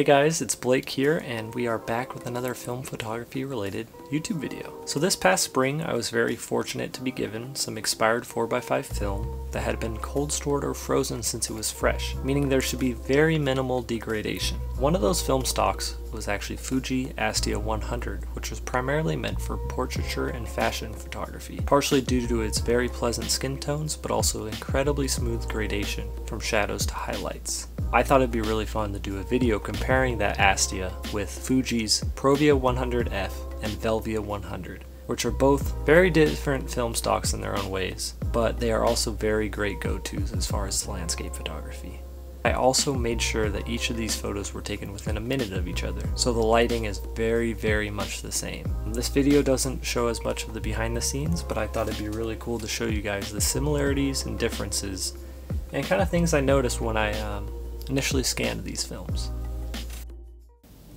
Hey guys, it's Blake here, and we are back with another film photography related YouTube video. So this past spring, I was very fortunate to be given some expired 4x5 film that had been cold stored or frozen since it was fresh, meaning there should be very minimal degradation. One of those film stocks was actually Fuji Astia 100, which was primarily meant for portraiture and fashion photography, partially due to its very pleasant skin tones, but also incredibly smooth gradation from shadows to highlights. I thought it'd be really fun to do a video comparing that Astia with Fuji's Provia 100F and Velvia 100, which are both very different film stocks in their own ways, but they are also very great go-tos as far as landscape photography. I also made sure that each of these photos were taken within a minute of each other, so the lighting is very very much the same. This video doesn't show as much of the behind the scenes, but I thought it'd be really cool to show you guys the similarities and differences and kind of things I noticed when I um, initially scanned these films.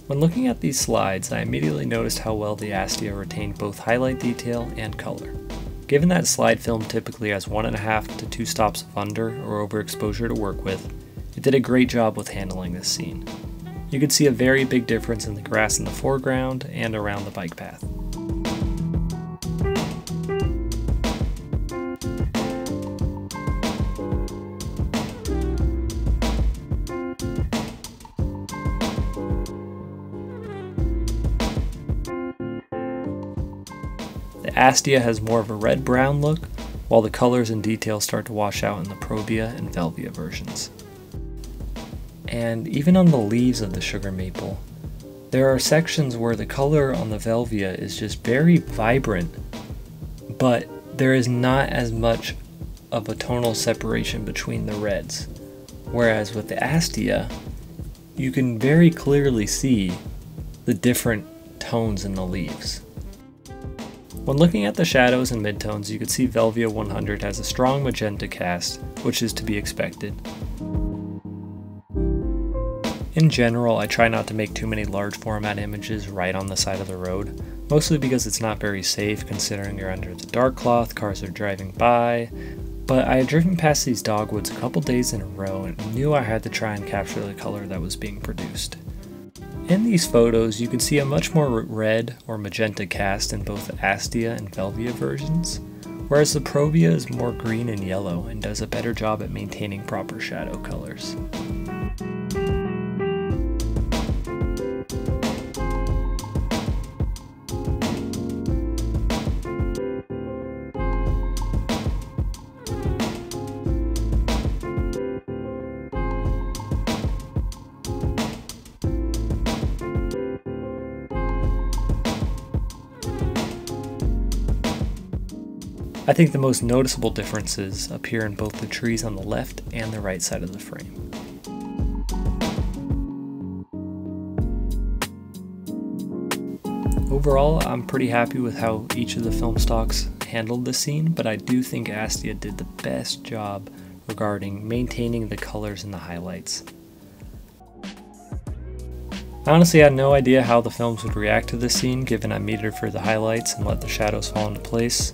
When looking at these slides, I immediately noticed how well the Astia retained both highlight detail and color. Given that slide film typically has one and a half to two stops of under or overexposure to work with, it did a great job with handling this scene. You can see a very big difference in the grass in the foreground and around the bike path. The Astia has more of a red-brown look, while the colors and details start to wash out in the Provia and Velvia versions. And even on the leaves of the sugar maple, there are sections where the color on the Velvia is just very vibrant, but there is not as much of a tonal separation between the reds. Whereas with the Astia, you can very clearly see the different tones in the leaves. When looking at the shadows and midtones, you can see Velvia 100 has a strong magenta cast, which is to be expected. In general, I try not to make too many large format images right on the side of the road, mostly because it's not very safe considering you're under the dark cloth, cars are driving by, but I had driven past these dogwoods a couple days in a row and knew I had to try and capture the color that was being produced. In these photos, you can see a much more red or magenta cast in both the Astia and Velvia versions, whereas the Provia is more green and yellow and does a better job at maintaining proper shadow colors. I think the most noticeable differences appear in both the trees on the left and the right side of the frame. Overall, I'm pretty happy with how each of the film stocks handled the scene, but I do think Astia did the best job regarding maintaining the colors and the highlights. Honestly, I had no idea how the films would react to this scene given I metered for the highlights and let the shadows fall into place.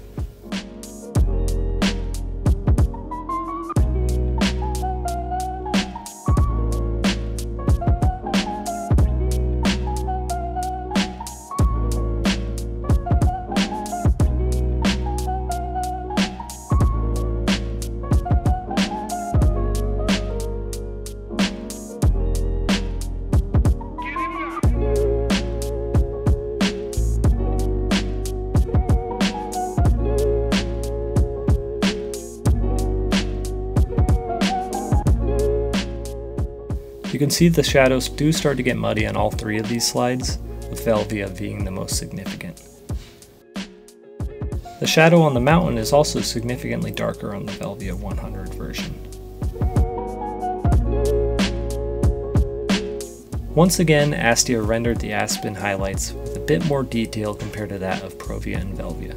You can see the shadows do start to get muddy on all three of these slides, with Velvia being the most significant. The shadow on the mountain is also significantly darker on the Velvia 100 version. Once again, Astia rendered the Aspen highlights with a bit more detail compared to that of Provia and Velvia.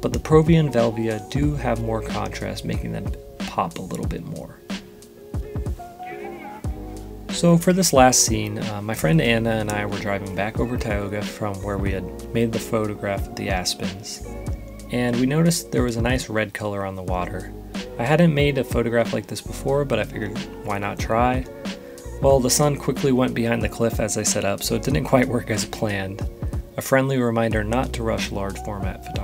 But the Provia and Velvia do have more contrast, making them pop a little bit more. So for this last scene, uh, my friend Anna and I were driving back over Tioga from where we had made the photograph of the aspens, and we noticed there was a nice red color on the water. I hadn't made a photograph like this before, but I figured why not try? Well, the sun quickly went behind the cliff as I set up, so it didn't quite work as planned. A friendly reminder not to rush large format.